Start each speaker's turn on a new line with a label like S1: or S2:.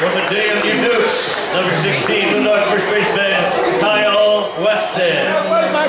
S1: from the day of new Number 16, Little Dog First Base Band, Kyle Weston.